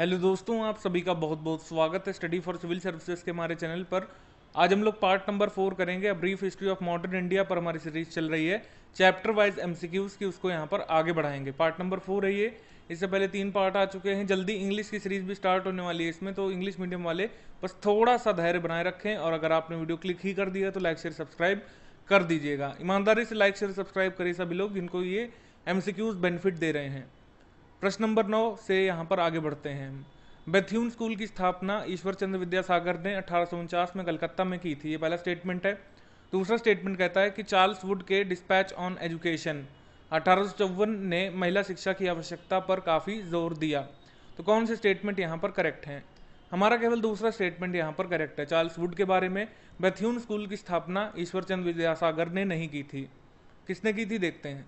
Hello दोस्तों, आप सभी का बहुत बहुत स्वागत है स्टडी फॉर सिविल सर्विसेज़ के हमारे चैनल पर। आज हम लोग पार्ट नंबर फोर करेंगे brief history of modern India पर हमारी सीरीज़ चल रही है। चैप्टर वाइज एमसीक्यूज की उसको यहाँ पर आगे बढ़ाएँगे। पार्ट नंबर फोर है ये। इससे पहले तीन पार्ट आ चुके हैं। जल्दी इंग्लिश की सीरीज़ भी स्टार्ट होने वाली है इसमें तो इंग्लिश मीडियम वाले बस थोड़ा सा धैर्य बनाए रखें और अगर आपने वीडियो क्लिक ही कर दिया तो लाइक शेयर सब्सक्राइब कर दीजिएगा। ईमानदारी से लाइक शेयर सब्सक्राइब करिए सभी लोग जिनको ये एमसीक्यूज बेनिफिट दे रहे हैं। प्रश्न नंबर नौ से यहाँ पर आगे बढ़ते हैं। बेथ्यून स्कूल की स्थापना ईश्वर चंद्र विद्यासागर ने अठारह सौ उनचास में कलकत्ता में की थी। ये पहला स्टेटमेंट है। दूसरा स्टेटमेंट कहता है कि चार्ल्स वुड के डिस्पैच ऑन एजुकेशन अठारह सौ चौवन ने महिला शिक्षा की आवश्यकता पर काफ़ी ज़ोर दिया। तो कौन से स्टेटमेंट यहाँ पर करेक्ट हैं? हमारा केवल दूसरा स्टेटमेंट यहाँ पर करेक्ट है। चार्ल्स वुड के बारे में बेथ्यून स्कूल की स्थापना ईश्वर चंद्र विद्यासागर ने नहीं की थी। किसने की थी? देखते हैं।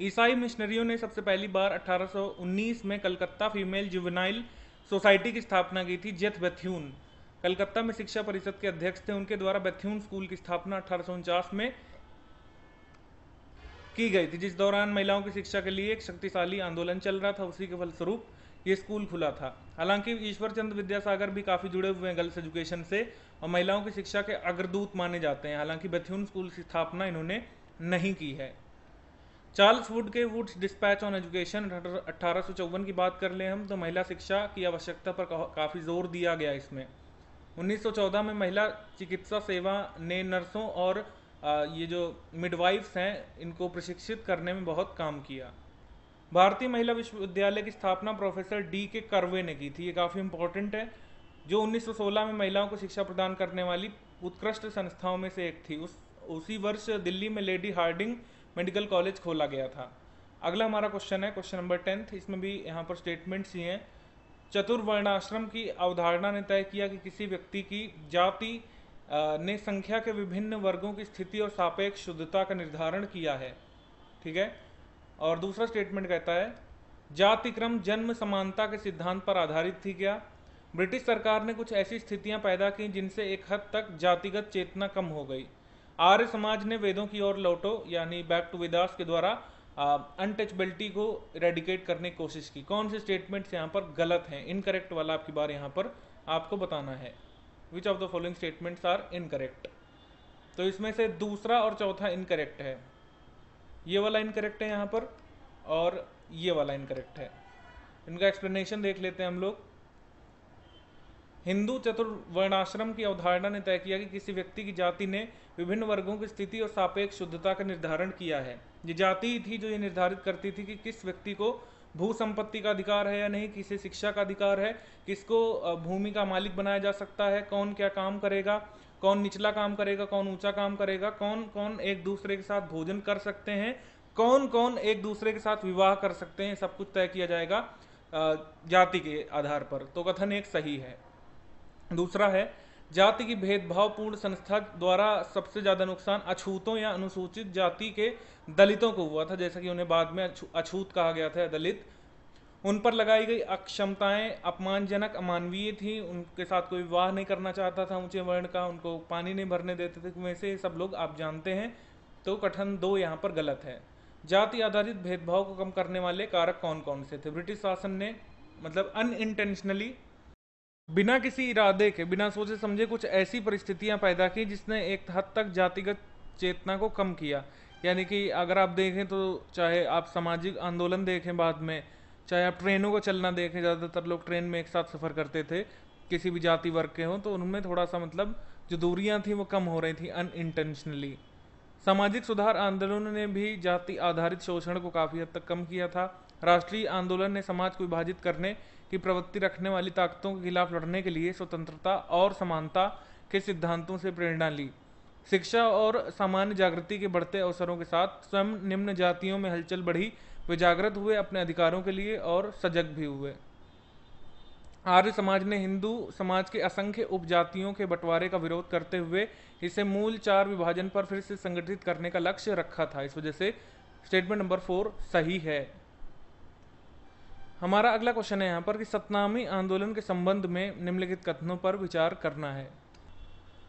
ईसाई मिशनरियों ने सबसे पहली बार 1819 में कलकत्ता फीमेल जुवेनाइल सोसाइटी की स्थापना की थी, जेथ बेथ्यून। कलकत्ता में शिक्षा परिषद के अध्यक्ष थे, उनके द्वारा बेथ्यून स्कूल की स्थापना अठारह में की गई थी, जिस दौरान महिलाओं की शिक्षा के लिए एक शक्तिशाली आंदोलन चल रहा था, उसी के फलस्वरूप ये स्कूल खुला था। हालाँकि ईश्वर चंद्र विद्यासागर भी काफ़ी जुड़े हुए हैं गर्ल्स एजुकेशन से, और महिलाओं की शिक्षा के अग्रदूत माने जाते हैं। हालाँकि बेथ्यून स्कूल की स्थापना इन्होंने नहीं की है। चार्ल्स वुड के वुड्स डिस्पैच ऑन एजुकेशन अठारह सौ चौवन की बात कर लें हम तो महिला शिक्षा की आवश्यकता पर काफ़ी ज़ोर दिया गया इसमें। 1914 में महिला चिकित्सा सेवा ने नर्सों और ये जो मिडवाइफ्स हैं, इनको प्रशिक्षित करने में बहुत काम किया। भारतीय महिला विश्वविद्यालय की स्थापना प्रोफेसर डी के करवे ने की थी। ये काफ़ी इंपॉर्टेंट है, जो 1916 में महिलाओं को शिक्षा प्रदान करने वाली उत्कृष्ट संस्थाओं में से एक थी। उस, उसी वर्ष दिल्ली में लेडी हार्डिंग मेडिकल कॉलेज खोला गया था। अगला हमारा क्वेश्चन है, क्वेश्चन नंबर टेंथ। इसमें भी यहाँ पर स्टेटमेंट्स ही हैं। चतुर्वर्णाश्रम की अवधारणा ने तय किया कि किसी व्यक्ति की जाति ने संख्या के विभिन्न वर्गों की स्थिति और सापेक्ष शुद्धता का निर्धारण किया है। ठीक है? और दूसरा स्टेटमेंट कहता है जाति क्रम जन्म समानता के सिद्धांत पर आधारित थी क्या? ब्रिटिश सरकार ने कुछ ऐसी स्थितियाँ पैदा की जिनसे एक हद तक जातिगत चेतना कम हो गई। आर्य समाज ने वेदों की ओर लौटो, यानी बैक टू वेदास के द्वारा अनटचबिलिटी को रेडिकेट करने की कोशिश की। कौन से स्टेटमेंट्स यहाँ पर गलत हैं? इनकरेक्ट वाला आपकी बार यहाँ पर आपको बताना है। Which of the following statements are incorrect तो इसमें से दूसरा और चौथा इनकरेक्ट है। ये वाला इनकरेक्ट है यहाँ पर, और ये वाला इनकरेक्ट है। इनका एक्सप्लेनेशन देख लेते हैं हम लोग। हिंदू चतुर्वर्णाश्रम की अवधारणा ने तय किया कि किसी व्यक्ति की जाति ने विभिन्न वर्गों की स्थिति और सापेक्ष शुद्धता का निर्धारण किया है। ये जाति थी जो ये निर्धारित करती थी कि किस व्यक्ति को भू संपत्ति का अधिकार है या नहीं, किसे शिक्षा का अधिकार है, किसको भूमि का मालिक बनाया जा सकता है, कौन क्या काम करेगा, कौन निचला काम करेगा, कौन ऊँचा काम करेगा, कौन कौन एक दूसरे के साथ भोजन कर सकते हैं, कौन कौन एक दूसरे के साथ विवाह कर सकते हैं, सब कुछ तय किया जाएगा जाति के आधार पर। तो कथन एक सही है। दूसरा है, जाति की भेदभावपूर्ण संस्था द्वारा सबसे ज़्यादा नुकसान अछूतों या अनुसूचित जाति के दलितों को हुआ था, जैसा कि उन्हें बाद में अछूत कहा गया था, दलित। उन पर लगाई गई अक्षमताएँ अपमानजनक, अमानवीय थी, उनके साथ कोई विवाह नहीं करना चाहता था, ऊँचे वर्ण का, उनको पानी नहीं भरने देते थे, वैसे सब लोग आप जानते हैं तो कथन दो यहाँ पर गलत है। जाति आधारित भेदभाव को कम करने वाले कारक कौन कौन से थे? ब्रिटिश शासन ने मतलब अनइंटेंशनली बिना किसी इरादे के, बिना सोचे समझे कुछ ऐसी परिस्थितियाँ पैदा की जिसने एक हद तक जातिगत चेतना को कम किया। यानी कि अगर आप देखें तो चाहे आप सामाजिक आंदोलन देखें बाद में, चाहे आप ट्रेनों को चलना देखें, ज़्यादातर लोग ट्रेन में एक साथ सफ़र करते थे, किसी भी जाति वर्ग के हों तो उनमें थोड़ा सा मतलब जो दूरियाँ थी वो कम हो रही थी अनइंटेंशनली सामाजिक सुधार आंदोलन ने भी जाति आधारित शोषण को काफ़ी हद तक कम किया था। राष्ट्रीय आंदोलन ने समाज को विभाजित करने की प्रवृत्ति रखने वाली ताकतों के खिलाफ लड़ने के लिए स्वतंत्रता और समानता के सिद्धांतों से प्रेरणा ली। शिक्षा और सामान्य जागृति के बढ़ते अवसरों के साथ स्वयं निम्न जातियों में हलचल बढ़ी, वे जागृत हुए अपने अधिकारों के लिए और सजग भी हुए। आर्य समाज ने हिंदू समाज के असंख्य उपजातियों के बंटवारे का विरोध करते हुए इसे मूल चार विभाजन पर फिर से संगठित करने का लक्ष्य रखा था। इस वजह से स्टेटमेंट नंबर फोर सही है। हमारा अगला क्वेश्चन है यहाँ पर कि सतनामी आंदोलन के संबंध में निम्नलिखित कथनों पर विचार करना है।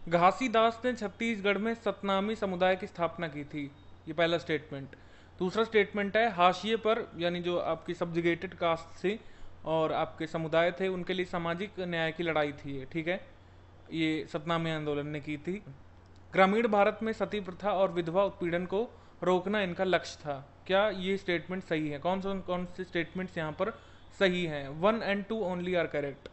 घासीदास ने छत्तीसगढ़ में सतनामी समुदाय की स्थापना की थी। ये पहला स्टेटमेंट दूसरा स्टेटमेंट है, हाशिए पर, यानी जो आपकी सब्जिगेटेड कास्ट थी और आपके समुदाय थे, उनके लिए सामाजिक न्याय की लड़ाई थी ये, ठीक है? ये सतनामी आंदोलन ने की थी। ग्रामीण भारत में सती प्रथा और विधवा उत्पीड़न को रोकना इनका लक्ष्य था। क्या ये स्टेटमेंट सही है? कौन सा कौन से स्टेटमेंट्स यहाँ पर सही हैं? One and two only are correct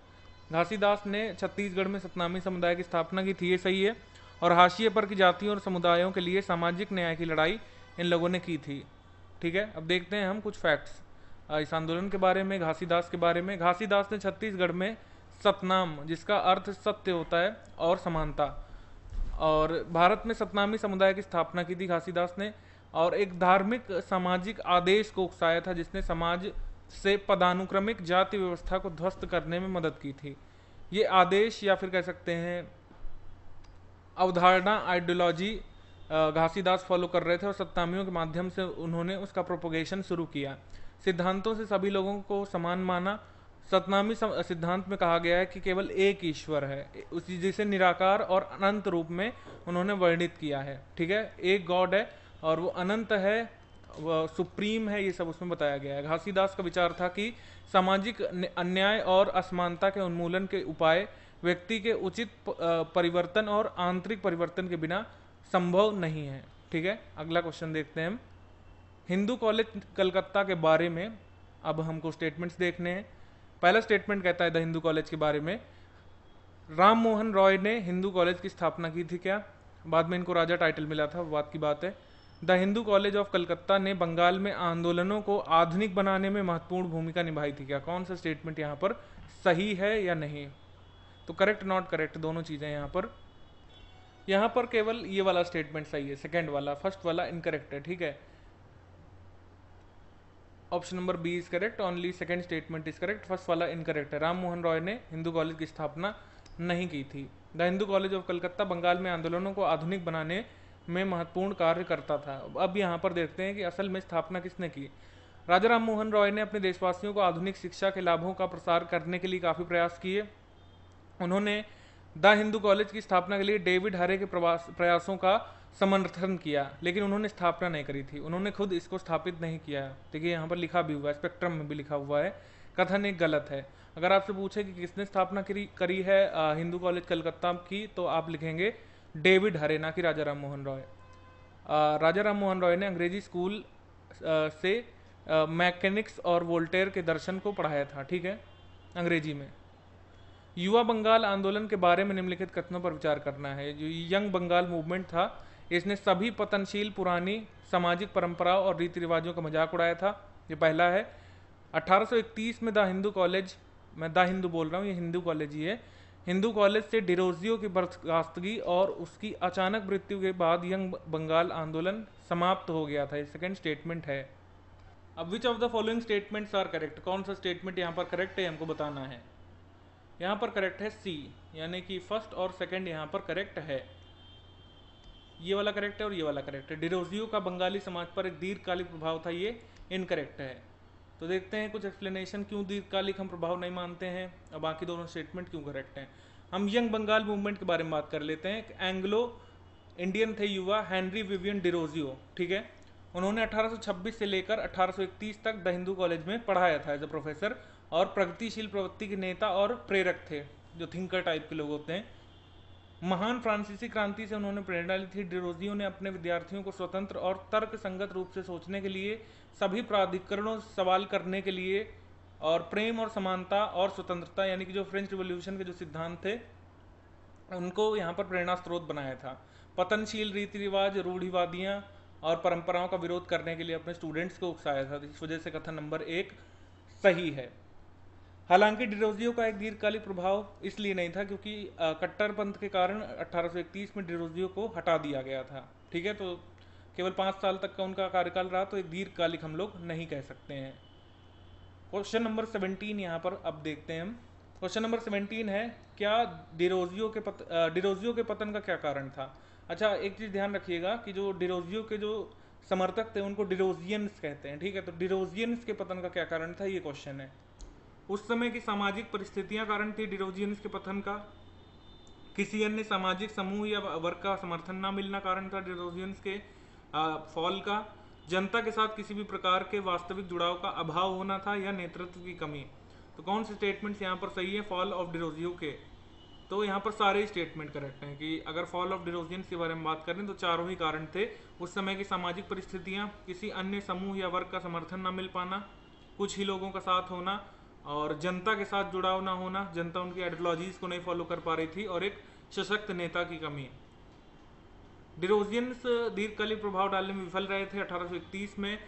Ghasidas ने छत्तीसगढ़ में सतनामी समुदाय की स्थापना की थी, ये सही है। और हाशिए पर की जातियों और समुदायों के लिए सामाजिक न्याय की लड़ाई इन लोगों ने की थी। ठीक है? अब देखते हैं हम कुछ फैक्ट्स इस आंदोलन के बारे में, घासीदास के बारे में। घासीदास ने छत्तीसगढ़ में सतनाम, जिसका अर्थ सत्य होता है और समानता, और भारत में सतनामी समुदाय की स्थापना की थी। घासीदास ने और एक धार्मिक सामाजिक आदेश को उकसाया था, जिसने समाज से पदानुक्रमिक जाति व्यवस्था को ध्वस्त करने में मदद की थी। ये आदेश, या फिर कह सकते हैं, अवधारणा, आइडियोलॉजी घासीदास फॉलो कर रहे थे और सत्तामियों के माध्यम से उन्होंने उसका प्रोपोगेशन शुरू किया। सिद्धांतों से सभी लोगों को समान माना। सतनामी सिद्धांत में कहा गया है कि केवल एक ईश्वर है, उसी जिसे निराकार और अनंत रूप में उन्होंने वर्णित किया है। ठीक है? एक गॉड है और वो अनंत है, वो सुप्रीम है, ये सब उसमें बताया गया है। घासीदास का विचार था कि सामाजिक अन्याय और असमानता के उन्मूलन के उपाय व्यक्ति के उचित परिवर्तन और आंतरिक परिवर्तन के बिना संभव नहीं है। ठीक है? अगला क्वेश्चन देखते हैं हम। हिंदू कॉलेज कलकत्ता के बारे में, अब हमको स्टेटमेंट्स देखने हैं। पहला स्टेटमेंट कहता है द हिंदू कॉलेज के बारे में। राम मोहन रॉय ने हिंदू कॉलेज की स्थापना की थी क्या? बाद में इनको राजा टाइटल मिला था बात की बात है। The Hindu college of Calcutta ने बंगाल में आंदोलनों को आधुनिक बनाने में महत्वपूर्ण भूमिका निभाई थी। क्या कौन सा स्टेटमेंट यहाँ पर सही है या नहीं? तो करेक्ट नॉट करेक्ट दोनों चीज़ें यहाँ पर। यहाँ पर केवल ये वाला स्टेटमेंट सही है सेकेंड वाला फ़र्स्ट वाला इनकरेक्ट है, ठीक है? Option number B is correct only second statement is correct first वाला इनकरेक्ट है। राम मोहन रॉय ने हिंदू कॉलेज की स्थापना नहीं की थी। The Hindu college of Calcutta Bengal में आंदोलनों को आधुनिक बनाने में महत्वपूर्ण कार्य करता था। अब यहाँ पर देखते हैं कि असल में स्थापना किसने की? राजा राम मोहन रॉय ने अपने देशवासियों को आधुनिक शिक्षा के लाभों का प्रसार करने के लिए काफ़ी प्रयास किए। उन्होंने द हिंदू कॉलेज की स्थापना के लिए डेविड हरे के प्रयासों का समर्थन किया, लेकिन उन्होंने स्थापना नहीं करी थी। उन्होंने खुद इसको स्थापित नहीं किया। देखिए, यहाँ पर लिखा भी हुआ है, स्पेक्ट्रम में भी लिखा हुआ है, कथन एक गलत है। अगर आपसे पूछे कि किसने स्थापना करी करी है हिंदू कॉलेज कलकत्ता की तो आप लिखेंगे डेविड हरे ना कि राजा राम मोहन रॉय राजा राम मोहन रॉय ने अंग्रेज़ी स्कूल से मैकेनिक्स और वोल्टेयर के दर्शन को पढ़ाया था, ठीक है? अंग्रेज़ी में। युवा बंगाल आंदोलन के बारे में निम्नलिखित कथनों पर विचार करना है। जो यंग बंगाल मूवमेंट था, इसने सभी पतनशील पुरानी सामाजिक परंपराओं और रीति रिवाजों का मज़ाक उड़ाया था। ये पहला है। 1831 में द हिंदू कॉलेज, मैं द हिंदू बोल रहा हूँ, ये हिंदू कॉलेज ही है। हिंदू कॉलेज से डिरोजियो की बर्खास्तगी और उसकी अचानक मृत्यु के बाद यंग बंगाल आंदोलन समाप्त हो गया था। ये सेकेंड स्टेटमेंट है। अब which of the following statements are correct कौन सा स्टेटमेंट यहाँ पर करेक्ट है, हमको बताना है। यहाँ पर करेक्ट है सी यानी कि फ़र्स्ट और सेकंड यहाँ पर करेक्ट है। ये वाला करेक्ट है और ये वाला करेक्ट है। डिरोजियो का बंगाली समाज पर एक दीर्घकालिक प्रभाव था, ये इनकरेक्ट है। तो देखते हैं कुछ एक्सप्लेनेशन क्यों दीर्घकालिक हम प्रभाव नहीं मानते हैं। और बाकी दोनों स्टेटमेंट क्यों करेक्ट हैं? हम यंग बंगाल मूवमेंट के बारे में बात कर लेते हैं। एक एंग्लो इंडियन थे युवा हैंनरी विवियन डिरोजियो ठीक है? उन्होंने 1826 से लेकर 1831 तक द हिंदू कॉलेज में पढ़ाया था एज अ प्रोफेसर और प्रगतिशील प्रवृत्ति के नेता और प्रेरक थे, जो थिंकर टाइप के लोग होते हैं। महान फ्रांसीसी क्रांति से उन्होंने प्रेरणा ली थी। डिरोजियो ने अपने विद्यार्थियों को स्वतंत्र और तर्क संगत रूप से सोचने के लिए, सभी प्राधिकरणों सवाल करने के लिए और प्रेम और समानता और स्वतंत्रता, यानी कि जो फ्रेंच रिवोल्यूशन के जो सिद्धांत थे, उनको यहाँ पर प्रेरणा स्रोत बनाया था। पतनशील रीति रिवाज रूढ़िवादियाँ और परंपराओं का विरोध करने के लिए अपने स्टूडेंट्स को उकसाया था। इस वजह से कथन नंबर एक सही है। हालाँकि डिरोजियो का एक दीर्घकालिक प्रभाव इसलिए नहीं था क्योंकि कट्टरपंथ के कारण 1831 में डिरोजियो को हटा दिया गया था। ठीक है? तो केवल पाँच साल तक का उनका कार्यकाल रहा तो एक दीर्घकालिक हम लोग नहीं कह सकते हैं। क्वेश्चन नंबर सेवनटीन यहाँ पर अब देखते हैं हम। क्वेश्चन नंबर सेवनटीन है, क्या डिरोजियो के पत डिरोजियो के पतन का क्या कारण था? अच्छा एक चीज़ ध्यान रखिएगा कि जो डिरोजियो के जो समर्थक थे, उनको डिरोजियंस कहते हैं। ठीक है? तो डिरोजियंस के पतन का क्या कारण था? ये क्वेश्चन है। उस समय की सामाजिक परिस्थितियाँ कारण थी डिरोजियंस के पतन का। किसी अन्य सामाजिक समूह या वर्ग का समर्थन ना मिलना कारण था डिरोजियंस के फॉल का। जनता के साथ किसी भी प्रकार के वास्तविक जुड़ाव का अभाव होना था या नेतृत्व की कमी। तो कौन से स्टेटमेंट्स यहाँ पर सही है? फॉल ऑफ़ डिरोजियो के। तो यहाँ पर सारे स्टेटमेंट करेक्ट हैं कि अगर फॉल ऑफ़ डिरोजियंस के बारे में बात करें तो चारों ही कारण थे। उस समय की सामाजिक परिस्थितियाँ, किसी अन्य समूह या वर्ग का समर्थन न मिल पाना, कुछ ही लोगों का साथ होना और जनता के साथ जुड़ाव ना होना जनता उनकी आइडियोलॉजीज को नहीं फॉलो कर पा रही थी और एक सशक्त नेता की कमी डिरोजियंस दीर्घकालीन प्रभाव डालने में विफल रहे थे। 1831 में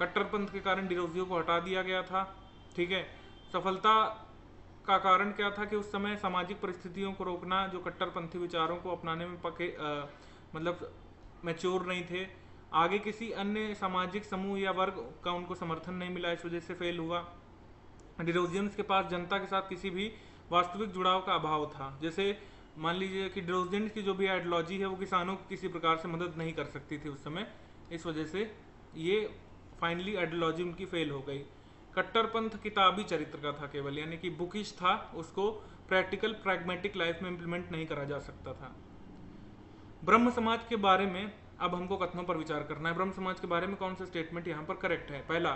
कट्टरपंथ के कारण डिरोजियो को हटा दिया गया था। ठीक है? सफलता का कारण क्या था कि उस समय सामाजिक परिस्थितियों को रोकना जो कट्टरपंथी विचारों को अपनाने में पके आ, मतलब मैच्योर नहीं थे। आगे किसी अन्य सामाजिक समूह या वर्ग का उनको समर्थन नहीं मिला इस वजह से फेल हुआ। डिरोजियंस के पास जनता के साथ किसी भी वास्तविक जुड़ाव का अभाव था। जैसे मान लीजिए कि डिरोजियंस की जो भी आइडियोलॉजी है, वो किसानों की किसी प्रकार से मदद नहीं कर सकती थी उस समय। इस वजह से ये फाइनली आइडियोलॉजी उनकी फेल हो गई। कट्टरपंथ किताबी चरित्र का था केवल, यानी कि बुकिश था, उसको प्रैक्टिकल प्रैग्मेटिक लाइफ में इम्प्लीमेंट नहीं करा जा सकता था। ब्रह्म समाज के बारे में अब हमको कथनों पर विचार करना है। ब्रह्म समाज के बारे में कौन सा स्टेटमेंट यहाँ पर करेक्ट है? पहला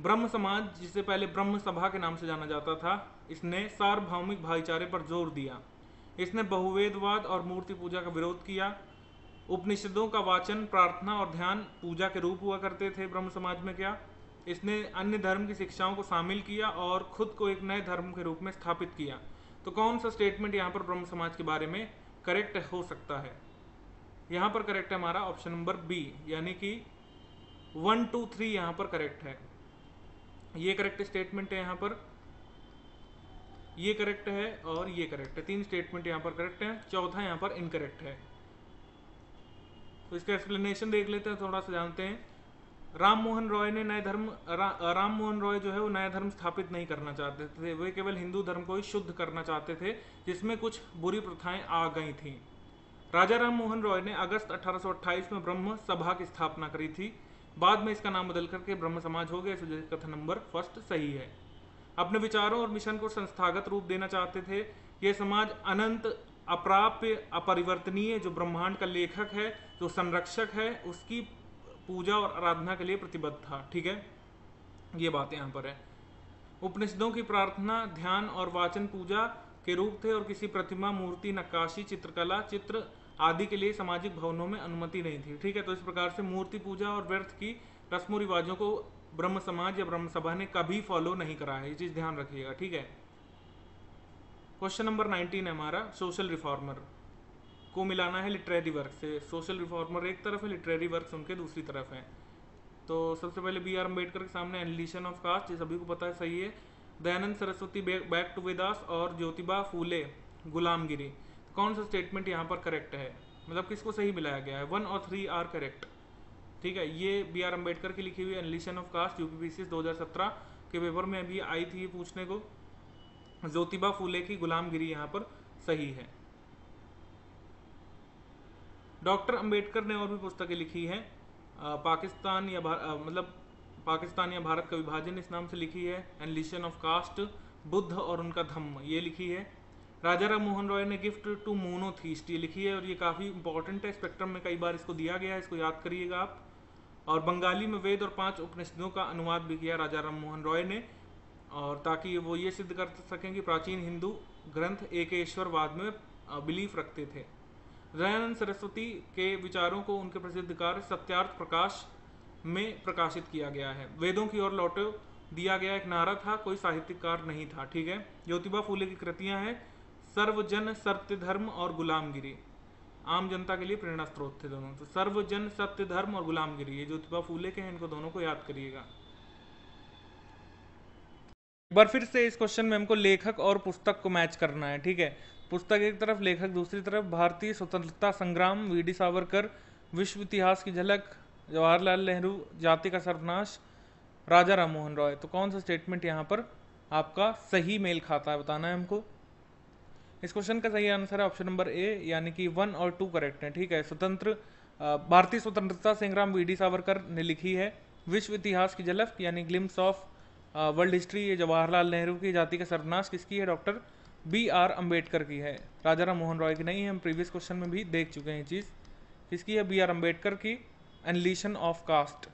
ब्रह्म समाज, जिसे पहले ब्रह्म सभा के नाम से जाना जाता था, इसने सार्वभौमिक भाईचारे पर ज़ोर दिया। इसने बहुवेदवाद और मूर्ति पूजा का विरोध किया। उपनिषदों का वाचन, प्रार्थना और ध्यान पूजा के रूप हुआ करते थे। ब्रह्म समाज में क्या? इसने अन्य धर्म की शिक्षाओं को शामिल किया और खुद को एक नए धर्म के रूप में स्थापित किया। तो कौन सा स्टेटमेंट यहाँ पर ब्रह्म समाज के बारे में करेक्ट हो सकता है? यहाँ पर करेक्ट है हमारा ऑप्शन नंबर बी यानी कि वन टू थ्री यहाँ पर करेक्ट है। ये करेक्ट स्टेटमेंट है यहाँ पर। ये करेक्ट है और ये करेक्ट है। तीन स्टेटमेंट यहाँ पर करेक्ट है चौथा यहाँ पर इनकरेक्ट है। तो इसका एक्सप्लेनेशन देख लेते हैं थोड़ा सा जानते हैं। राम मोहन रॉय ने नए धर्म रा, राम मोहन रॉय जो है वो नया धर्म स्थापित नहीं करना चाहते थे। वे केवल हिंदू धर्म को ही शुद्ध करना चाहते थे जिसमें कुछ बुरी प्रथाएँ आ गई थी। राजा राम मोहन रॉय ने अगस्त 1828 में ब्रह्म सभा की स्थापना करी थी। बाद में इसका नाम बदल करके ब्रह्म समाज हो गया इस वजह कथन नंबर फ़र्स्ट सही है। अपने विचारों और मिशन को संस्थागत रूप देना चाहते थे यह समाज अनंत, अप्राप्य, अपरिवर्तनीय, जो ब्रह्मांड का लेखक है, जो संरक्षक है, उसकी पूजा और आराधना के लिए प्रतिबद्ध था, ठीक है? ये बात यहाँ पर है। उपनिषदों की प्रार्थना, ध्यान और वाचन पूजा के रूप थे और किसी प्रतिमा, मूर्ति, नक्काशी, चित्रकला, चित्र आदि के लिए सामाजिक भवनों में अनुमति नहीं थी। ठीक है तो इस प्रकार से मूर्ति पूजा और व्यर्थ की रस्मों रिवाजों को ब्रह्म समाज या ब्रह्म सभा ने कभी फॉलो नहीं करा है। ये चीज़ ध्यान रखिएगा, ठीक है? क्वेश्चन नंबर नाइनटीन है हमारा सोशल रिफॉर्मर को मिलाना है लिटरेरी वर्क से। सोशल रिफॉर्मर एक तरफ़ है लिटरेरी वर्क उनके दूसरी तरफ़ है। तो सबसे पहले बी आर अंबेडकर के सामने एनलिशन ऑफ़ कास्ट ये सभी को पता है, सही है। दयानंद सरस्वती बैक टू वेदास और ज्योतिबा फूले, गुलामगिरी। कौन सा स्टेटमेंट यहाँ पर करेक्ट है? मतलब किसको सही मिलाया गया है? वन और थ्री आर करेक्ट ठीक है? ये बी आर अंबेडकर की लिखी हुई एनलिशन ऑफ़ कास्ट यूपीपीसी 2017 के पेपर में अभी आई थी पूछने को। ज्योतिबा फूले की गुलामगिरी यहाँ पर सही है। डॉक्टर अंबेडकर ने और भी पुस्तकें लिखी हैं। पाकिस्तान या मतलब पाकिस्तान या भारत का विभाजन इस नाम से लिखी है। एनलिशन ऑफ़ कास्ट बुद्ध और उनका धम्म, ये लिखी है। राजा राम मोहन रॉय ने गिफ्ट टू मोनोथीस्ट ये लिखी है और ये काफ़ी इंपॉर्टेंट है। स्पेक्ट्रम में कई बार इसको दिया गया है, इसको याद करिएगा आप। और बंगाली में वेद और पाँच उपनिषदों का अनुवाद भी किया राजा राम मोहन रॉय ने, और ताकि वो ये सिद्ध कर सकें कि प्राचीन हिंदू ग्रंथ एक ईश्वरवाद में बिलीफ रखते थे। दयानंद सरस्वती के विचारों को उनके प्रसिद्ध कार्य सत्यार्थ प्रकाश में प्रकाशित किया गया है। वेदों की ओर लौटे दिया गया एक नारा था, कोई साहित्यकार नहीं था, ठीक है? ज्योतिबा फूले की कृतियाँ हैं। सर्वजन सत्य धर्म और गुलामगिरी। आम जनता के लिए प्रेरणा स्रोत थे दोनों। तो सर्वजन सत्य धर्म और गुलामगिरी, ये ज्योतिबा फूले के हैं, इनको दोनों को याद करिएगा। एक बार फिर से इस क्वेश्चन में हमको लेखक और पुस्तक को मैच करना है, ठीक है? पुस्तक एक तरफ़, लेखक दूसरी तरफ़, भारतीय स्वतंत्रता संग्राम, वी डी सावरकर, विश्व इतिहास की झलक, जवाहरलाल नेहरू, जाति का सर्वनाश, राजा राम मोहन रॉय। तो कौन सा स्टेटमेंट यहाँ पर आपका सही मेल खाता है, बताना है हमको? इस क्वेश्चन का सही आंसर है ऑप्शन नंबर ए, यानी कि वन और टू करेक्ट है, ठीक है? स्वतंत्र भारतीय स्वतंत्रता संग्राम वी डी सावरकर ने लिखी है, विश्व इतिहास की झलक, यानी ग्लिम्स ऑफ़ वर्ल्ड हिस्ट्री, ये जवाहरलाल नेहरू की जाति का सर्वनाश किसकी है, डॉक्टर बी आर अंबेडकर की है। राजा राम मोहन रॉय की नहीं है हम प्रीवियस क्वेश्चन में भी देख चुके हैं ये चीज़। किसकी है? बी आर अंबेडकर की एनलिशन ऑफ़ कास्ट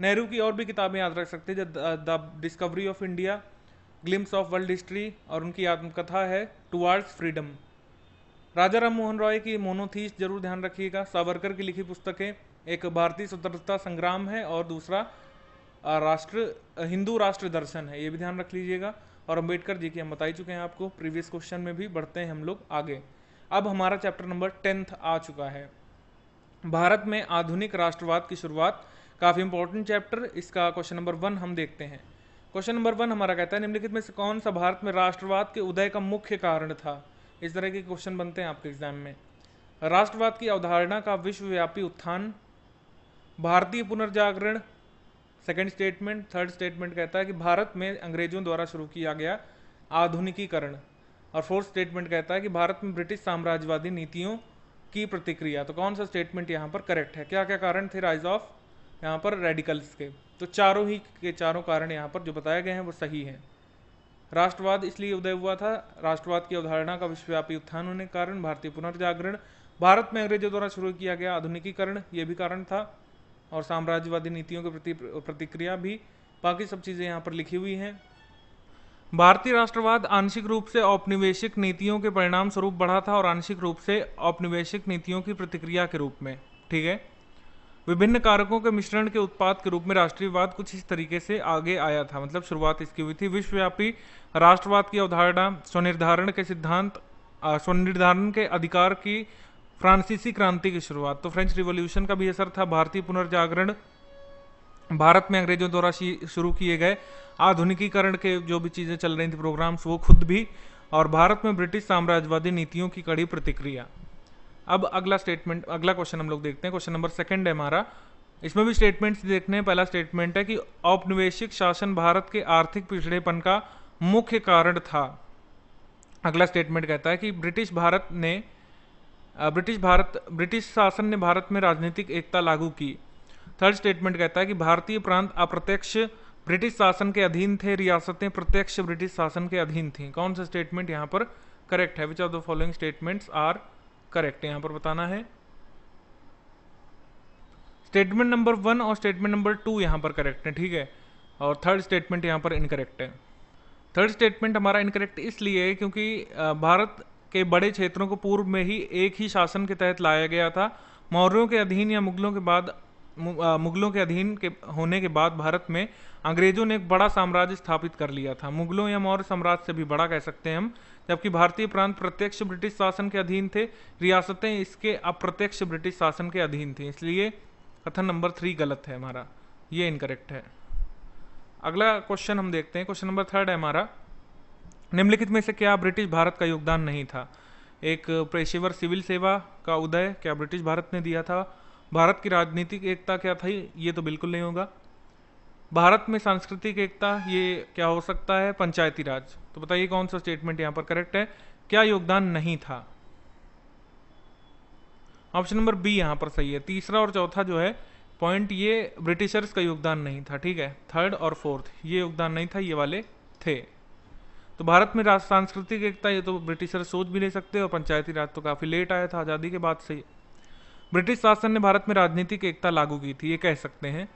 नेहरू की और भी किताबें याद रख सकते हैं the discovery of India glimpses of world history और उनकी आत्मकथा है टुवार्ड्स फ्रीडम राजा राम मोहन रॉय की मोनोथीस ज़रूर ध्यान रखिएगा। सावरकर की लिखी पुस्तकें, एक भारतीय स्वतंत्रता संग्राम है और दूसरा राष्ट्र, हिंदू राष्ट्र दर्शन है, ये भी ध्यान रख लीजिएगा। और अंबेडकर जी की हम बता ही चुके हैं आपको, प्रीवियस क्वेश्चन में भी बढ़ते हैं हम लोग आगे। अब हमारा चैप्टर नंबर टेंथ आ चुका है। भारत में आधुनिक राष्ट्रवाद की शुरुआत, काफ़ी इंपॉर्टेंट चैप्टर इसका क्वेश्चन नंबर वन हम देखते हैं। क्वेश्चन नंबर वन हमारा कहता है, निम्नलिखित में से कौन सा भारत में राष्ट्रवाद के उदय का मुख्य कारण था? इस तरह के क्वेश्चन बनते हैं आपके एग्ज़ाम में। राष्ट्रवाद की अवधारणा का विश्वव्यापी उत्थान, भारतीय पुनर्जागरण सेकेंड स्टेटमेंट थर्ड स्टेटमेंट कहता है कि भारत में अंग्रेज़ों द्वारा शुरू किया गया आधुनिकीकरण और फोर्थ स्टेटमेंट कहता है कि भारत में ब्रिटिश साम्राज्यवादी नीतियों की प्रतिक्रिया। तो कौन सा स्टेटमेंट यहाँ पर करेक्ट है? क्या क्या कारण थे राइज ऑफ़ यहाँ पर रेडिकल्स के। तो चारों ही के चारों कारण यहाँ पर जो बताए गए हैं वो सही हैं। राष्ट्रवाद इसलिए उदय हुआ था, राष्ट्रवाद की अवधारणा का विश्वव्यापी उत्थान होने के कारण भारतीय पुनर्जागरण भारत में अंग्रेज़ों द्वारा शुरू किया गया आधुनिकीकरण, ये भी कारण था, और साम्राज्यवादी नीतियों के प्रति, प्रतिक्रिया भी, बाकी सब चीज़ें यहाँ पर लिखी हुई हैं। भारतीय राष्ट्रवाद आंशिक रूप से औपनिवेशिक नीतियों के परिणाम स्वरूप बढ़ा था और आंशिक रूप से औपनिवेशिक नीतियों की प्रतिक्रिया के रूप में, ठीक है? विभिन्न कारकों के मिश्रण के उत्पाद के रूप में राष्ट्रीयवाद कुछ इस तरीके से आगे आया था। मतलब शुरुआत इसकी हुई थी विश्वव्यापी राष्ट्रवाद की अवधारणा, स्वनिर्धारण के सिद्धांत स्वनिर्धारण के अधिकार की फ्रांसीसी क्रांति की शुरुआत। तो फ्रेंच रिवोल्यूशन का भी असर था, भारतीय पुनर्जागरण भारत में अंग्रेज़ों द्वारा शुरू किए गए आधुनिकीकरण के जो भी चीज़ें चल रही थी प्रोग्राम्स वो खुद भी और भारत में ब्रिटिश साम्राज्यवादी नीतियों की कड़ी प्रतिक्रिया। अब अगला स्टेटमेंट अगला क्वेश्चन हम लोग देखते हैं। क्वेश्चन नंबर सेकंड है हमारा। इसमें भी स्टेटमेंट्स देखने हैं। पहला स्टेटमेंट है कि औपनिवेशिक शासन भारत के आर्थिक पिछड़ेपन का मुख्य कारण था। अगला स्टेटमेंट कहता है कि ब्रिटिश भारत ने ब्रिटिश भारत, ब्रिटिश शासन ने भारत में राजनीतिक एकता लागू की। थर्ड स्टेटमेंट कहता है कि भारतीय प्रांत अप्रत्यक्ष ब्रिटिश शासन के अधीन थे। रियासतें प्रत्यक्ष ब्रिटिश शासन के अधीन थी। कौन सा स्टेटमेंट यहाँ पर करेक्ट है? Which of the following statements are correct यहाँ पर बताना है। स्टेटमेंट नंबर वन और स्टेटमेंट नंबर टू यहाँ पर करेक्ट है, ठीक है? और थर्ड स्टेटमेंट यहाँ पर इनकरेक्ट है। थर्ड स्टेटमेंट हमारा इनकरेक्ट इसलिए है क्योंकि भारत के बड़े क्षेत्रों को पूर्व में ही एक ही शासन के तहत लाया गया था। मौर्यों के अधीन या मुगलों के बाद मुगलों के अधीन के, होने के बाद भारत में अंग्रेज़ों ने एक बड़ा साम्राज्य स्थापित कर लिया था। मुगलों या मौर्य साम्राज्य से भी बड़ा कह सकते हैं हम। जबकि भारतीय प्रांत प्रत्यक्ष ब्रिटिश शासन के अधीन थे, रियासतें इसके अप्रत्यक्ष ब्रिटिश शासन के अधीन थी, इसलिए कथन नंबर थ्री गलत है हमारा, ये इनकरेक्ट है। अगला क्वेश्चन हम देखते हैं क्वेश्चन नंबर थर्ड है हमारा। निम्नलिखित में से क्या ब्रिटिश भारत का योगदान नहीं था? एक पेशेवर सिविल सेवा का उदय क्या ब्रिटिश भारत ने दिया था? भारत की राजनीतिक एकता क्या थी? ये तो बिल्कुल नहीं होगा। भारत में सांस्कृतिक एकता, ये क्या हो सकता है? पंचायती राज। तो बताइए कौन सा स्टेटमेंट यहाँ पर करेक्ट है? क्या योगदान नहीं था? ऑप्शन नंबर बी यहाँ पर सही है। तीसरा और चौथा जो है पॉइंट ये ब्रिटिशर्स का योगदान नहीं था, ठीक है? थर्ड और फोर्थ ये योगदान नहीं था, ये वाले थे। तो भारत में सांस्कृतिक एकता, ये तो ब्रिटिशर सोच भी नहीं सकते और पंचायती राज तो काफ़ी लेट आया था, आज़ादी के बाद से। ब्रिटिश शासन ने भारत में राजनीतिक एकता लागू की थी, ये कह सकते हैं।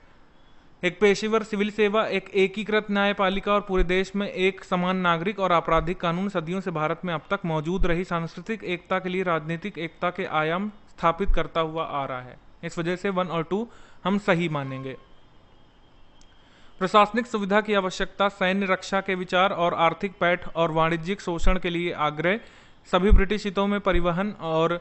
एक पेशेवर सिविल सेवा, एक एकीकृत न्यायपालिका और पूरे देश में एक समान नागरिक और आपराधिक कानून सदियों से भारत में अब तक मौजूद रही सांस्कृतिक एकता के लिए राजनीतिक एकता के आयाम स्थापित करता हुआ आ रहा है। इस वजह से वन और टू हम सही मानेंगे। प्रशासनिक सुविधा की आवश्यकता, सैन्य रक्षा के विचार और आर्थिक पैठ और वाणिज्यिक शोषण के लिए आग्रह, सभी ब्रिटिश हितों में परिवहन और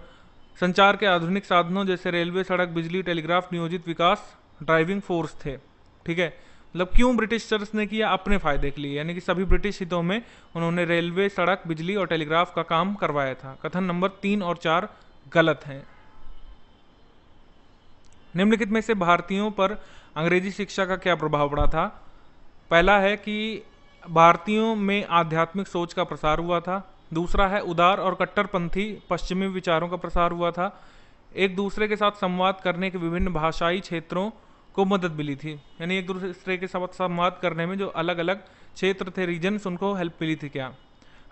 संचार के आधुनिक साधनों जैसे रेलवे, सड़क, बिजली, टेलीग्राफ, नियोजित विकास, ड्राइविंग फोर्स थे। ठीक है? मतलब क्यों ब्रिटिशर्स ने किया? अपने फ़ायदे के लिए। यानी कि सभी ब्रिटिश हितों में उन्होंने रेलवे, सड़क, बिजली और टेलीग्राफ का काम करवाया था। कथन नंबर तीन और चार गलत हैं। निम्नलिखित में से भारतीयों पर अंग्रेज़ी शिक्षा का क्या प्रभाव पड़ा था? पहला है कि भारतीयों में आध्यात्मिक सोच का प्रसार हुआ था। दूसरा है उदार और कट्टरपंथी पश्चिमी विचारों का प्रसार हुआ था। एक दूसरे के साथ संवाद करने के विभिन्न भाषाई क्षेत्रों को मदद मिली थी। यानी एक दूसरे के साथ संवाद करने में जो अलग अलग क्षेत्र थे रीजन्स उनको हेल्प मिली थी क्या?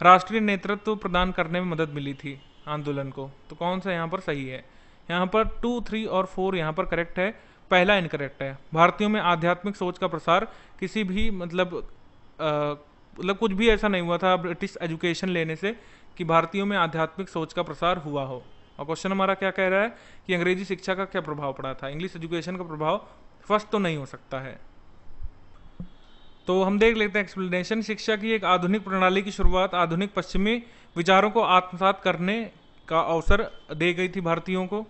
राष्ट्रीय नेतृत्व प्रदान करने में मदद मिली थी आंदोलन को। तो कौन सा यहाँ पर सही है? यहाँ पर टू थ्री और फोर यहाँ पर करेक्ट है। पहला इनकरेक्ट है। भारतीयों में आध्यात्मिक सोच का प्रसार किसी भी मतलब मतलब कुछ भी ऐसा नहीं हुआ था ब्रिटिश एजुकेशन लेने से कि भारतीयों में आध्यात्मिक सोच का प्रसार हुआ हो। और क्वेश्चन हमारा क्या कह रहा है कि अंग्रेज़ी शिक्षा का क्या प्रभाव पड़ा था? इंग्लिश एजुकेशन का प्रभाव फ़र्स्ट तो नहीं हो सकता है। तो हम देख लेते हैं एक्सप्लेनेशन शिक्षा की एक आधुनिक प्रणाली की शुरुआत आधुनिक पश्चिमी विचारों को आत्मसात करने का अवसर दे गई थी भारतीयों को।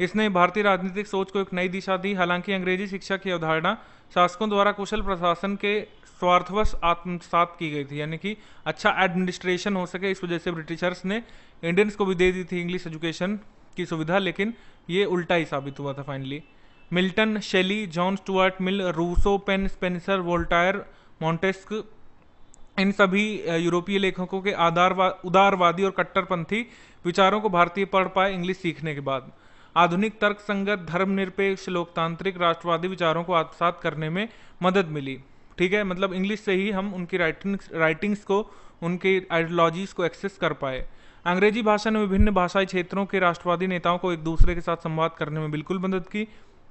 इसने भारतीय राजनीतिक सोच को एक नई दिशा दी। हालाँकि अंग्रेज़ी शिक्षा की अवधारणा शासकों द्वारा कुशल प्रशासन के स्वार्थवश आत्मसात की गई थी, यानी कि अच्छा एडमिनिस्ट्रेशन हो सके। इस वजह से ब्रिटिशर्स ने इंडियंस को भी दे दी थी इंग्लिश एजुकेशन की सुविधा, लेकिन ये उल्टा ही साबित हुआ था finally Milton, Shelley, John Stuart, Mill, Rousseau, Paine Spencer, Voltaire, Montesquieu, इन सभी यूरोपीय लेखकों के आधारवा उदारवादी और कट्टरपंथी विचारों को भारतीय पढ़ पाए इंग्लिश सीखने के बाद। आधुनिक तर्क संगत धर्मनिरपेक्ष, लोकतांत्रिक, राष्ट्रवादी विचारों को आत्मसात करने में मदद मिली। ठीक है? मतलब इंग्लिश से ही हम उनकी राइटिंग्स राइटिंग्स को, उनकी आइडियोलॉजीज को एक्सेस कर पाए। अंग्रेज़ी भाषा ने विभिन्न भाषाई क्षेत्रों के राष्ट्रवादी नेताओं को एक दूसरे के साथ संवाद करने में बिल्कुल मदद की।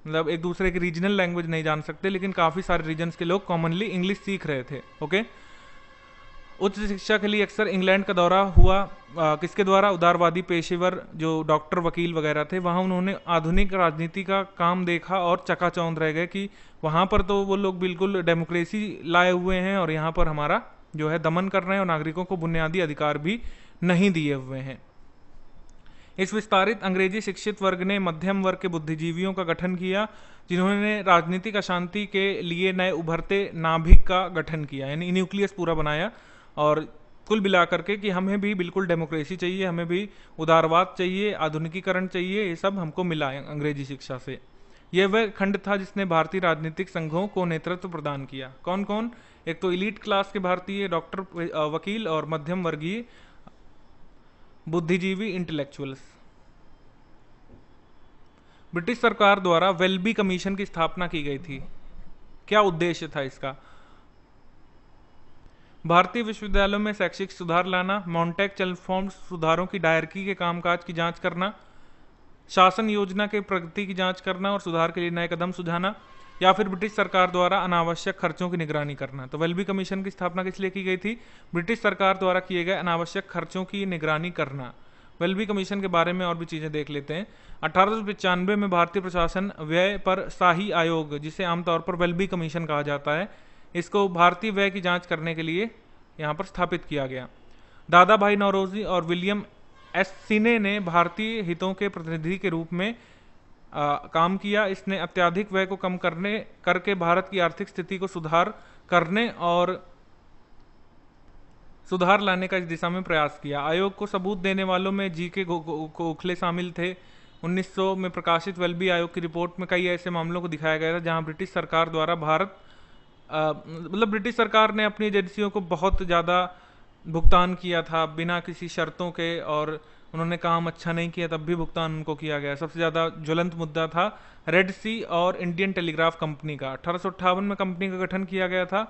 मतलब एक दूसरे की रीजनल लैंग्वेज नहीं जान सकते लेकिन काफ़ी सारे रीजन्स के लोग कॉमनली इंग्लिश सीख रहे थे ओके उच्च शिक्षा के लिए अक्सर इंग्लैंड का दौरा हुआ आ, किसके द्वारा? उदारवादी पेशेवर जो डॉक्टर वकील वगैरह थे वहाँ उन्होंने आधुनिक राजनीति का काम देखा और चकाचौंध रह गए कि वहाँ पर तो वो लोग बिल्कुल डेमोक्रेसी लाए हुए हैं और यहाँ पर हमारा जो है दमन कर रहे हैं और नागरिकों को बुनियादी अधिकार भी नहीं दिए हुए हैं। इस विस्तारित अंग्रेज़ी शिक्षित वर्ग ने मध्यम वर्ग के बुद्धिजीवियों का गठन किया, जिन्होंने राजनीतिक अशांति के लिए नए उभरते नाभिक का गठन किया, यानी न्यूक्लियस पूरा बनाया और कुल मिला करके कि हमें भी बिल्कुल डेमोक्रेसी चाहिए, हमें भी उदारवाद चाहिए, आधुनिकीकरण चाहिए, ये सब हमको मिला अंग्रेज़ी शिक्षा से। यह वह खंड था जिसने भारतीय राजनीतिक संघों को नेतृत्व प्रदान किया। कौन कौन एक तो इलीट क्लास के भारतीय डॉक्टर वकील और मध्यम वर्गीय बुद्धिजीवी इंटेलेक्चुअल्स ब्रिटिश सरकार द्वारा वेलबी कमीशन की स्थापना की गई थी। क्या उद्देश्य था इसका? भारतीय विश्वविद्यालयों में शैक्षिक सुधार लाना मॉन्टेक चलफॉर्म सुधारों की डायरकी के कामकाज की जाँच करना, शासन योजना के प्रगति की जाँच करना और सुधार के लिए नए कदम सुझाना या फिर ब्रिटिश सरकार द्वारा अनावश्यक खर्चों की निगरानी करना। तो वेलबी कमीशन की स्थापना किस लिए की गई थी? ब्रिटिश सरकार द्वारा किए गए अनावश्यक खर्चों की निगरानी करना। वेलबी कमीशन के बारे में और भी चीज़ें देख लेते हैं। अठारह में भारतीय प्रशासन व्यय पर शाही आयोग, जिसे आमतौर पर वेलबी कमीशन कहा जाता है, इसको भारतीय व्यय की जाँच करने के लिए यहाँ पर स्थापित किया गया। दादा भाई नौरोजी और विलियम एस सिने ने भारतीय हितों के प्रतिनिधि के रूप में काम किया, इसने अत्याधिक व्यय को कम करने, करके भारत की आर्थिक स्थिति को सुधार करने और सुधार लाने का इस दिशा में प्रयास किया। आयोग को सबूत देने वालों में जी के गोखले शामिल थे। 1900 में प्रकाशित वेलबी आयोग की रिपोर्ट में कई ऐसे मामलों को दिखाया गया था, जहाँ ब्रिटिश सरकार द्वारा भारत मतलब ब्रिटिश सरकार ने अपनी एजेंसियों को बहुत ज़्यादा भुगतान किया था बिना किसी शर्तों के और उन्होंने काम अच्छा नहीं किया, तब भी भुगतान उनको किया गया। सबसे ज़्यादा ज्वलंत मुद्दा था रेड सी और इंडियन टेलीग्राफ कंपनी का। अठारह में कंपनी का गठन किया गया था।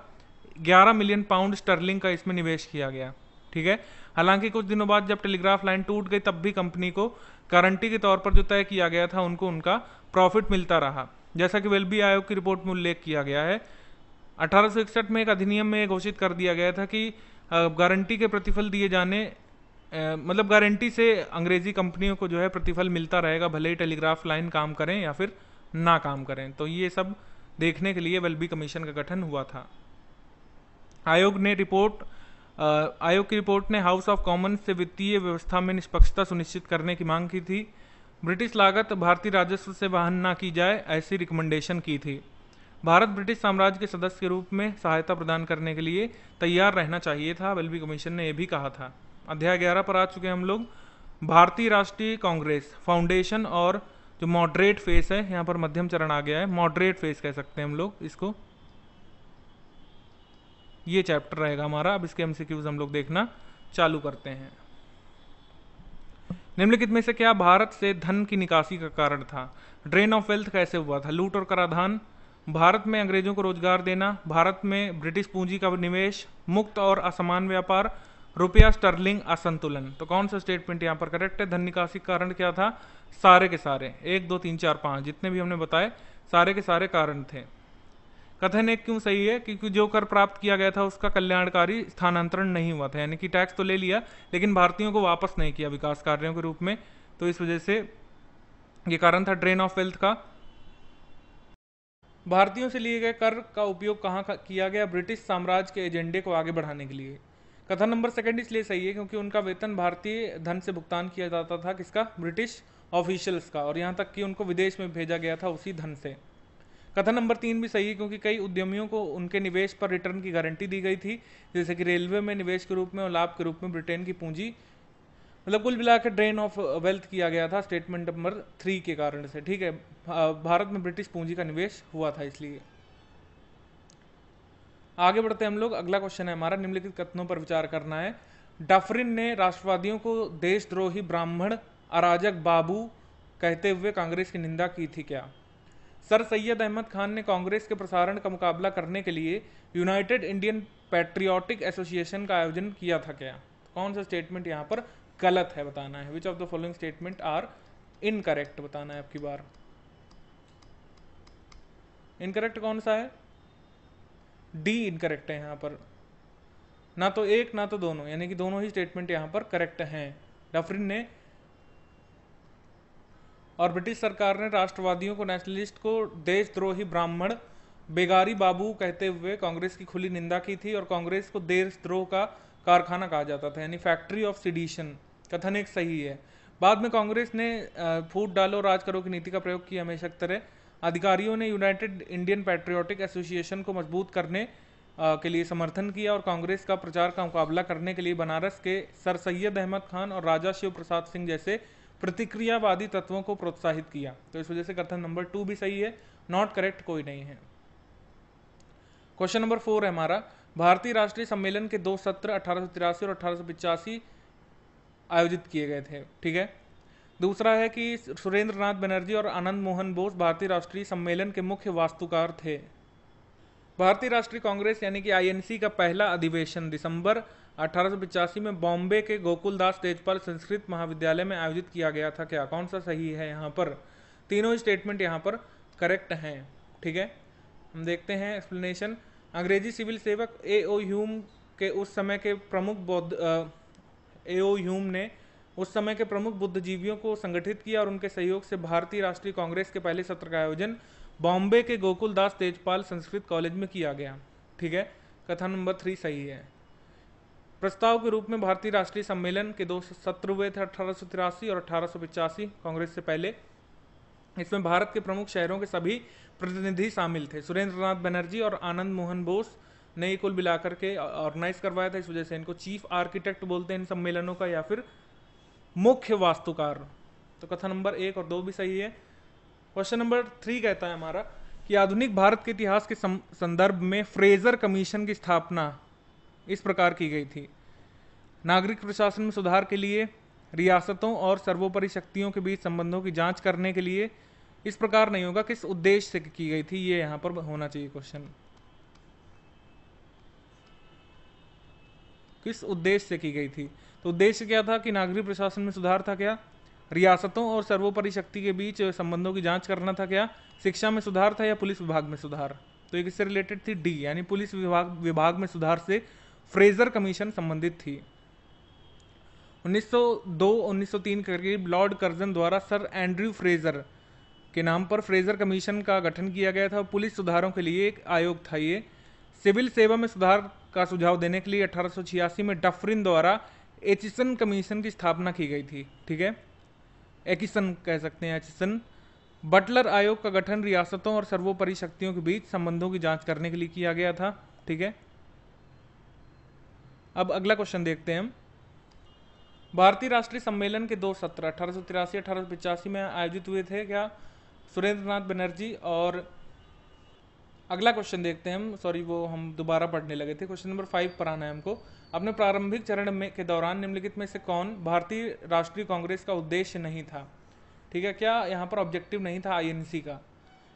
11 मिलियन पाउंड स्टर्लिंग का इसमें निवेश किया गया। ठीक है? हालाँकि कुछ दिनों बाद जब टेलीग्राफ लाइन टूट गई, तब भी कंपनी को गारंटी के तौर पर जो तय किया गया था, उनको उनका प्रॉफिट मिलता रहा। जैसा कि वेलबी आयोग की रिपोर्ट में उल्लेख किया गया है, अठारह सौ इकसठ में एक अधिनियम में घोषित कर दिया गया था कि गारंटी के प्रतिफल दिए जाने मतलब गारंटी से अंग्रेज़ी कंपनियों को जो है प्रतिफल मिलता रहेगा, भले ही टेलीग्राफ लाइन काम करें या फिर ना काम करें। तो ये सब देखने के लिए वेलबी कमीशन का गठन हुआ था। आयोग ने रिपोर्ट आयोग की रिपोर्ट ने हाउस ऑफ़ कॉमन्स से वित्तीय व्यवस्था में निष्पक्षता सुनिश्चित करने की मांग की थी। ब्रिटिश लागत भारतीय राजस्व से वाहन न की जाए, ऐसी रिकमेंडेशन की थी। भारत ब्रिटिश साम्राज्य के सदस्य के रूप में सहायता प्रदान करने के लिए तैयार रहना चाहिए था, वेलबी कमीशन ने यह भी कहा था। अध्याय ग्यारह पर आ चुके हैं हम लोग। भारतीय राष्ट्रीय कांग्रेस फाउंडेशन और जो मॉडरेट फेस है, यहाँ पर मध्यम चरण आ गया है। मॉडरेट फेस कह सकते हैं हम लोग इसको। ये चैप्टर रहेगा हमारा। अब इसके एमसीक्यूज हम लोग देखना चालू करते हैं। निम्नलिखित में से क्या भारत से धन की निकासी का कारण था? ड्रेन ऑफ़ वेल्थ कैसे हुआ था? लूट और कराधान, भारत में अंग्रेज़ों को रोज़गार देना, भारत में ब्रिटिश पूंजी का निवेश, मुक्त और असमान व्यापार रुपया स्टर्लिंग असंतुलन। तो कौन सा स्टेटमेंट यहाँ पर करेक्ट है? धन निकासी कारण क्या था? सारे के सारे। एक, दो, तीन, चार, पाँच, जितने भी हमने बताए, सारे के सारे कारण थे। कथन एक क्यों सही है? क्योंकि जो कर प्राप्त किया गया था, उसका कल्याणकारी स्थानांतरण नहीं हुआ था। यानी कि टैक्स तो ले लिया, लेकिन भारतीयों को वापस नहीं किया विकास कार्यों के रूप में। तो इस वजह से ये कारण था ड्रेन ऑफ़ वेल्थ का। भारतीयों से लिए गए कर का उपयोग कहाँ किया गया? ब्रिटिश साम्राज्य के एजेंडे को आगे बढ़ाने के लिए। कथन नंबर सेकंड इसलिए सही है क्योंकि उनका वेतन भारतीय धन से भुगतान किया जाता था किसका? ब्रिटिश ऑफिशियल्स का। और यहाँ तक कि उनको विदेश में भेजा गया था उसी धन से। कथन नंबर तीन भी सही है क्योंकि कई उद्यमियों को उनके निवेश पर रिटर्न की गारंटी दी गई थी। जैसे कि रेलवे में निवेश के रूप में और लाभ के रूप में ब्रिटेन की पूंजी। मतलब कुल मिलाकर ड्रेन ऑफ़ वेल्थ किया गया था स्टेटमेंट नंबर थ्री के कारण से। ठीक है, भारत में ब्रिटिश पूंजी का निवेश हुआ था इसलिए। आगे बढ़ते हम लोग। अगला क्वेश्चन है हमारा, निम्नलिखित कथनों पर विचार करना है। डफरिन ने राष्ट्रवादियों को देशद्रोही ब्राह्मण अराजक बाबू कहते हुए कांग्रेस की निंदा की थी क्या? सर सैयद अहमद खान ने कांग्रेस के प्रसारण का मुकाबला करने के लिए यूनाइटेड इंडियन पैट्रियोटिक एसोसिएशन का आयोजन किया था क्या? कौन सा स्टेटमेंट यहाँ पर गलत है बताना है? Which of the following statement are incorrect बताना है आपकी बार? इनकरेक्ट कौन सा है? डी इनकरेक्ट है यहाँ पर। ना तो एक, ना तो दोनों, यानी कि दोनों ही स्टेटमेंट यहाँ पर करेक्ट हैं। डफरिन ने और ब्रिटिश सरकार ने राष्ट्रवादियों को नेशनलिस्ट को देशद्रोही ब्राह्मण बेगारी बाबू कहते हुए कांग्रेस की खुली निंदा की थी और कांग्रेस को देशद्रोह का कारखाना कहा जाता था, यानी फैक्ट्री ऑफ़ सिडिशन कथन एक सही है। बाद में कांग्रेस ने फूट डालो, राज करो की नीति का प्रयोग किया, हमेशा तरह। अधिकारियों ने यूनाइटेड इंडियन पैट्रियोटिक एसोसिएशन को मज़बूत करने के लिए समर्थन किया और कांग्रेस का प्रचार का मुकाबला करने के लिए बनारस के सर सैयद अहमद खान और राजा शिव प्रसाद सिंह जैसे प्रतिक्रियावादी तत्वों को प्रोत्साहित किया। तो इस वजह से कथन नंबर टू भी सही है, नॉट करेक्ट कोई नहीं है। क्वेश्चन नंबर फोर है हमारा। भारतीय राष्ट्रीय सम्मेलन के दो सत्र अठारह सौ तिरासी और अठारह आयोजित किए गए थे, ठीक है? दूसरा है कि सुरेंद्र नाथ बनर्जी और आनंद मोहन बोस भारतीय राष्ट्रीय सम्मेलन के मुख्य वास्तुकार थे। भारतीय राष्ट्रीय कांग्रेस यानी कि आईएनसी का पहला अधिवेशन दिसंबर अठारह में बॉम्बे के गोकुलदास तेजपाल संस्कृत महाविद्यालय में आयोजित किया गया था। क्या? कौन सा सही है यहाँ पर? तीनों स्टेटमेंट यहाँ पर करेक्ट हैं। ठीक है? हम देखते हैं एक्सप्लेनेशन अंग्रेज़ी सिविल सेवक ए ओ ह्यूम के उस समय के प्रमुख बौद्ध ए ओ ह्यूम ने उस समय के प्रमुख बुद्धिजीवियों को संगठित किया और उनके सहयोग से भारतीय राष्ट्रीय कांग्रेस के पहले सत्र का आयोजन बॉम्बे के गोकुलदास तेजपाल संस्कृत कॉलेज में किया गया। ठीक है? कथन नंबर थ्री सही है। प्रस्ताव के रूप में भारतीय राष्ट्रीय सम्मेलन के दो सत्र हुए थे, अठारह और अठारह कांग्रेस से पहले। इसमें भारत के प्रमुख शहरों के सभी प्रतिनिधि शामिल थे। सुरेंद्र नाथ बनर्जी और आनंद मोहन बोस ने कुल मिलाकर के ऑर्गेनाइज करवाया था। इस वजह से इनको चीफ आर्किटेक्ट बोलते हैं इन सम्मेलनों का या फिर मुख्य वास्तुकार। तो कथा नंबर एक और दो भी सही है। क्वेश्चन नंबर थ्री कहता है हमारा कि आधुनिक भारत के इतिहास के संदर्भ में फ्रेजर कमीशन की स्थापना इस प्रकार की गई थी। नागरिक प्रशासन में सुधार के लिए, रियासतों और सर्वोपरि शक्तियों के बीच संबंधों की जाँच करने के लिए इस प्रकार नहीं होगा किस उद्देश्य से की गई थी। ये यहाँ पर होना चाहिए क्वेश्चन किस उद्देश्य से की गई थी? तो उद्देश्य क्या था कि नागरिक प्रशासन में सुधार था क्या? रियासतों और सर्वोपरि शक्ति के बीच संबंधों की जाँच करना था क्या? शिक्षा में सुधार था या पुलिस विभाग में सुधार? तो एक इससे रिलेटेड थी डी, यानी पुलिस विभाग विभाग में सुधार से फ्रेजर कमीशन संबंधित थी। 1902-1903 के करीब लॉर्ड कर्जन द्वारा सर एंड्रयू फ्रेजर के नाम पर फ्रेजर कमीशन का गठन किया गया था। पुलिस सुधारों के लिए एक आयोग था ये। सिविल सेवा में सुधार का सुझाव देने के लिए अठारह सौ छियासी में डफरिन द्वारा एचिसन कमीशन की स्थापना की गई थी, ठीक है? एकिसन कह सकते हैं एचिसन। बटलर आयोग का गठन रियासतों और सर्वोपरि शक्तियों के बीच संबंधों की जाँच करने के लिए किया गया था, ठीक है? अब अगला क्वेश्चन देखते हैं हम। भारतीय राष्ट्रीय सम्मेलन के दो सत्र, अठारह सौ तिरासी, अठारह में आयोजित हुए थे क्या? सुरेंद्र नाथ बनर्जी और अगला क्वेश्चन देखते हैं हम। सॉरी वो हम दोबारा पढ़ने लगे थे। क्वेश्चन नंबर फाइव पर आना है हमको। अपने प्रारंभिक चरण में के दौरान निम्नलिखित में से कौन भारतीय राष्ट्रीय कांग्रेस का उद्देश्य नहीं था? ठीक है, क्या यहाँ पर ऑब्जेक्टिव नहीं था आईएनसी का?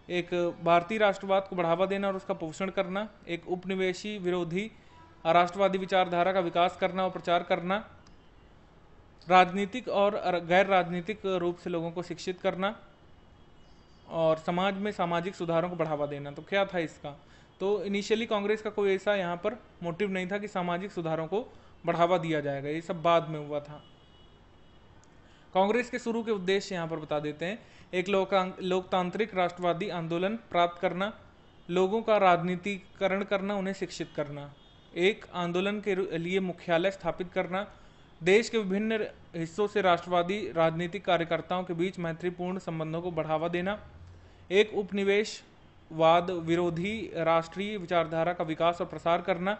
एक, भारतीय राष्ट्रवाद को बढ़ावा देना और उसका पोषण करना। एक, उपनिवेशी विरोधी राष्ट्रवादी विचारधारा का विकास करना और प्रचार करना। राजनीतिक और गैर राजनीतिक रूप से लोगों को शिक्षित करना। और समाज में सामाजिक सुधारों को बढ़ावा देना तो क्या था इसका? तो इनिशियली कांग्रेस का कोई ऐसा यहाँ पर मोटिव नहीं था कि सामाजिक सुधारों को बढ़ावा दिया जाएगा, ये सब बाद में हुआ था। कांग्रेस के शुरू के उद्देश्य यहाँ पर बता देते हैं, एक लोकतांत्रिक राष्ट्रवादी आंदोलन प्राप्त करना, लोगों का राजनीतिकरण करना, उन्हें शिक्षित करना, एक आंदोलन के लिए मुख्यालय स्थापित करना, देश के विभिन्न हिस्सों से राष्ट्रवादी राजनीतिक कार्यकर्ताओं के बीच मैत्रीपूर्ण संबंधों को बढ़ावा देना एक उपनिवेशवाद विरोधी राष्ट्रीय विचारधारा का विकास और प्रसार करना,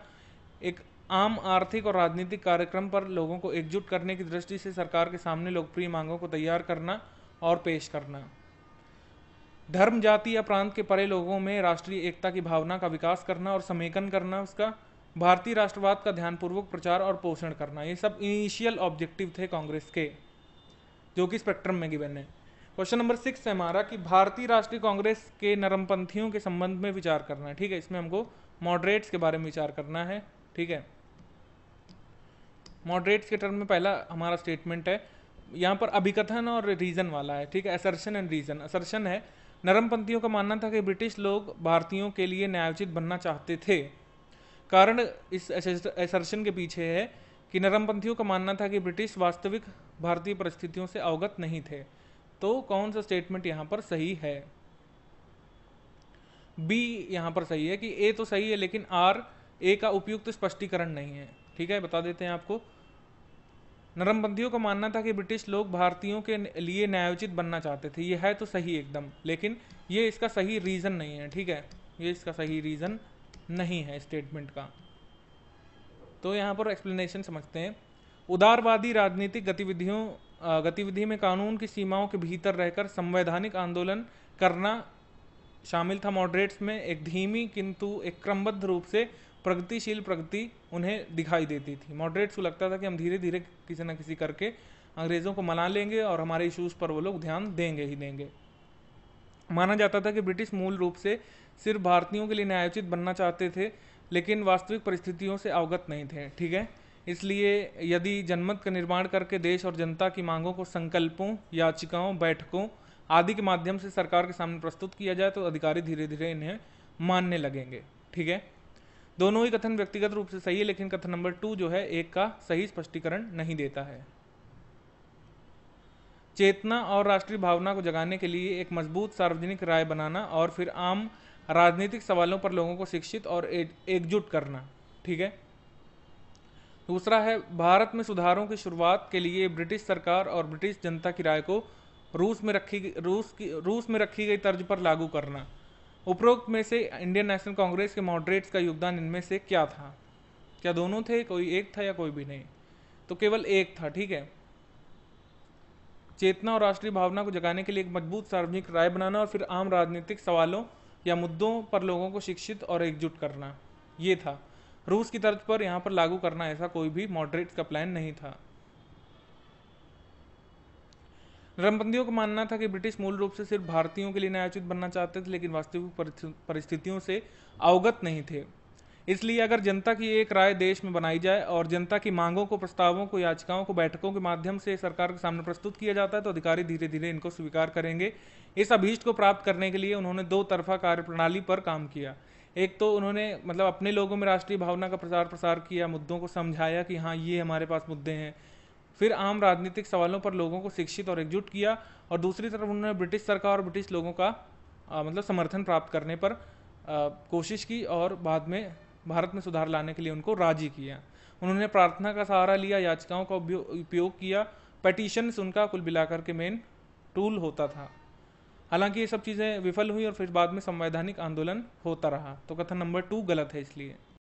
एक आम आर्थिक और राजनीतिक कार्यक्रम पर लोगों को एकजुट करने की दृष्टि से सरकार के सामने लोकप्रिय मांगों को तैयार करना और पेश करना। धर्म, जाति या प्रांत के परे लोगों में राष्ट्रीय एकता की भावना का विकास करना और समेकन करना, उसका भारतीय राष्ट्रवाद का ध्यानपूर्वक प्रचार और पोषण करना, ये सब इनिशियल ऑब्जेक्टिव थे कांग्रेस के, जो कि स्पेक्ट्रम में गिवन है। क्वेश्चन नंबर सिक्स है हमारा कि भारतीय राष्ट्रीय कांग्रेस के नरमपंथियों के संबंध में विचार करना है। ठीक है, इसमें हमको मॉडरेट्स के बारे में विचार करना है। ठीक है? मॉडरेट्स के टर्म में पहला हमारा स्टेटमेंट है। यहाँ पर अभिकथन और रीजन वाला है। ठीक है? असर्शन एंड रीजन असर्शन है, नरमपंथियों का मानना था कि ब्रिटिश लोग भारतीयों के लिए न्यायोचित बनना चाहते थे। कारण इस असर्शन के पीछे है कि नरमपंथियों का मानना था कि ब्रिटिश वास्तविक भारतीय परिस्थितियों से अवगत नहीं थे। तो कौन सा स्टेटमेंट यहाँ पर सही है? बी यहाँ पर सही है कि ए तो सही है, लेकिन आर ए का उपयुक्त तो स्पष्टीकरण नहीं है। ठीक है, बता देते हैं आपको। नरमबंदियों का मानना था कि ब्रिटिश लोग भारतीयों के लिए न्यायोचित बनना चाहते थे। ये है तो सही एकदम, लेकिन ये इसका सही रीज़न नहीं है। ठीक है, ये इसका सही रीज़न नहीं है स्टेटमेंट का। तो यहाँ पर एक्सप्लेनेशन समझते हैं। उदारवादी राजनीतिक गतिविधियों गतिविधि में कानून की सीमाओं के भीतर रहकर संवैधानिक आंदोलन करना शामिल था मॉडरेट्स में। एक धीमी किंतु एक क्रमबद्ध रूप से प्रगतिशील प्रगति उन्हें दिखाई देती थी। मॉडरेट्स को लगता था कि हम धीरे धीरे किसी न किसी करके अंग्रेज़ों को मना लेंगे और हमारे इशूज़ पर वो लोग ध्यान देंगे ही देंगे। माना जाता था कि ब्रिटिश मूल रूप से सिर्फ़ भारतीयों के लिए न्यायोचित बनना चाहते थे, लेकिन वास्तविक परिस्थितियों से अवगत नहीं थे। ठीक है? इसलिए यदि जनमत का निर्माण करके देश और जनता की मांगों को संकल्पों, याचिकाओं, बैठकों आदि के माध्यम से सरकार के सामने प्रस्तुत किया जाए तो अधिकारी धीरे धीरे इन्हें मानने लगेंगे। ठीक है? दोनों ही कथन व्यक्तिगत रूप से सही है, लेकिन कथन नंबर टू जो है, एक का सही स्पष्टीकरण नहीं देता है। चेतना और राष्ट्रीय भावना को जगाने के लिए एक मज़बूत सार्वजनिक राय बनाना और फिर आम राजनीतिक सवालों पर लोगों को शिक्षित और एकजुट करना। ठीक है? दूसरा है, भारत में सुधारों की शुरुआत के लिए ब्रिटिश सरकार और ब्रिटिश जनता की राय को रूस में रखी रूस की, रूस में रखी गई तर्ज पर लागू करना। उपरोक्त में से इंडियन नेशनल कांग्रेस के मॉडरेट्स का योगदान इनमें से क्या था? क्या दोनों थे, कोई एक था या कोई भी नहीं? तो केवल एक था, ठीक है। चेतना और राष्ट्रीय भावना को जगाने के लिए एक मज़बूत सार्वजनिक राय बनाना और फिर आम राजनीतिक सवालों या मुद्दों पर लोगों को शिक्षित और एकजुट करना। ये था। रूस की तर्ज पर यहाँ पर लागू करना ऐसा कोई भी मॉडरेट्स का प्लान नहीं था। नरमबंदियों का मानना था कि ब्रिटिश मूल रूप से सिर्फ़ भारतीयों के लिए न्यायोचित बनना चाहते थे, लेकिन वास्तविक परिस्थितियों से अवगत नहीं थे। इसलिए अगर जनता की एक राय देश में बनाई जाए और जनता की मांगों को, प्रस्तावों को, याचिकाओं को, बैठकों के माध्यम से सरकार के सामने प्रस्तुत किया जाता है तो अधिकारी धीरे धीरे इनको स्वीकार करेंगे। इस अभीष्ट को प्राप्त करने के लिए उन्होंने दो तरफा कार्यप्रणाली पर काम किया। एक तो उन्होंने मतलब अपने लोगों में राष्ट्रीय भावना का प्रचार प्रसार किया मुद्दों को समझाया कि हाँ ये हमारे पास मुद्दे हैं। फिर आम राजनीतिक सवालों पर लोगों को शिक्षित और एकजुट किया और दूसरी तरफ़ उन्होंने ब्रिटिश सरकार और ब्रिटिश लोगों का आ, मतलब समर्थन प्राप्त करने पर आ, कोशिश की और बाद में भारत में सुधार लाने के लिए उनको राज़ी किया। उन्होंने प्रार्थना का सहारा लिया याचिकाओं का उपयोग किया पटिशन्स उनका कुल मिलाकर के मेन टूल होता था। हालाँकि ये सब चीज़ें विफल हुई और फिर बाद में संवैधानिक आंदोलन होता रहा। तो कथन नंबर टू गलत है इसलिए।